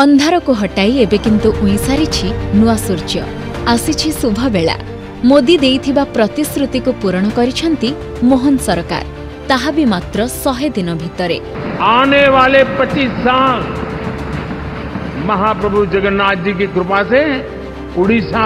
ଅନ୍ଧାରକୁ ହଟାଇ ଏବେ କିନ୍ତୁ ଉଇଁସାରିଛି ନୂଆ ସୂର୍ଯ୍ୟ ଆସିଛି ଶୁଭବେଳା ମୋଦି ଦେଇଥିବା ପ୍ରତିଶ୍ରୁତିକୁ ପୂରଣ କରିଛନ୍ତି ମୋହନ ସରକାର ତାହା ବି ମାତ୍ର ଶହେ ଦିନ ଭିତରେ आने वाले 25 साल महाप्रभु जगन्नाथ जी की कृपा से उड़ीसा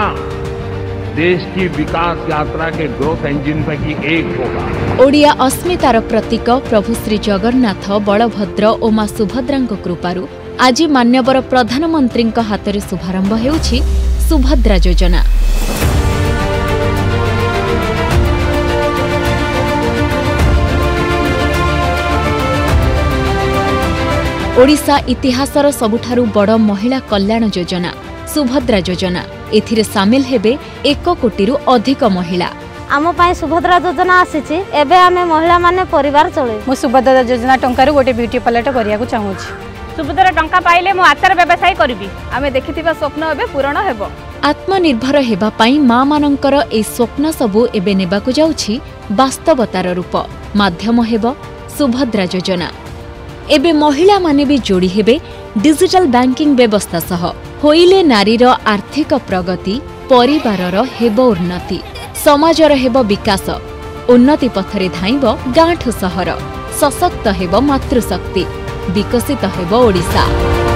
देश की विकास यात्रा के ग्रोथ इंजिन पैकी एक होगा ଓଡ଼ିଆ ଅସ୍ମିତାର ପ୍ରତୀକ ପ୍ରଭୁ ଶ୍ରୀ ଜଗନ୍ନାଥ ବଳଭଦ୍ର ଓ ମା ସୁଭଦ୍ରାଙ୍କ କୃପାରୁ ଆଜି ମାନ୍ୟବର ପ୍ରଧାନମନ୍ତ୍ରୀଙ୍କ ହାତରେ ଶୁଭାରମ୍ଭ ହେଉଛି ସୁଭଦ୍ରା ଯୋଜନା ଓଡ଼ିଶା ଇତିହାସର ସବୁଠାରୁ ବଡ଼ ମହିଳା କଲ୍ୟାଣ ଯୋଜନା ସୁଭଦ୍ରା ଯୋଜନା ଏଥିରେ ସାମିଲ ହେବେ ଏକ କୋଟିରୁ ଅଧିକ ମହିଳା ଆମ ପାଇଁ ସୁଭଦ୍ରା ଯୋଜନା ଆସିଛି ଏବେ ଆମେ ମହିଳାମାନେ ପରିବାର ଚଳୁ ମୁଁ ସୁଭଦ୍ରା ଯୋଜନା ଟଙ୍କାରୁ ଗୋଟେ ବିୟୁଟି ପାର୍ଲରଟେ କରିବାକୁ ଚାହୁଁଛି ସୁଭଦ୍ରା ଟଙ୍କା ପାଇଲେ ମୁଁ ଆଚାର ବ୍ୟବସାୟ କରିବି ଆମେ ଦେଖିଥିବା ସ୍ୱପ୍ନ ଏବେ ପୂରଣ ହେବ ଆତ୍ମନିର୍ଭର ହେବା ପାଇଁ ମାନଙ୍କର ଏହି ସ୍ୱପ୍ନ ସବୁ ଏବେ ନେବାକୁ ଯାଉଛି ବାସ୍ତବତାର ରୂପ ମାଧ୍ୟମ ହେବ ସୁଭଦ୍ରା ଯୋଜନା ଏବେ ମହିଳାମାନେ ବି ଯୋଡ଼ି ହେବେ ଡିଜିଟାଲ ବ୍ୟାଙ୍କିଂ ବ୍ୟବସ୍ଥା ସହ ହୋଇଲେ ନାରୀର ଆର୍ଥିକ ପ୍ରଗତି ପରିବାରର ହେବ ଉନ୍ନତି ସମାଜର ହେବ ବିକାଶ ଉନ୍ନତି ପଥରେ ଧାଇଁବ ଗାଁଠୁ ସହର ସଶକ୍ତ ହେବ ମାତୃଶକ୍ତି ବିକଶିତ ହେବ ଓଡ଼ିଶା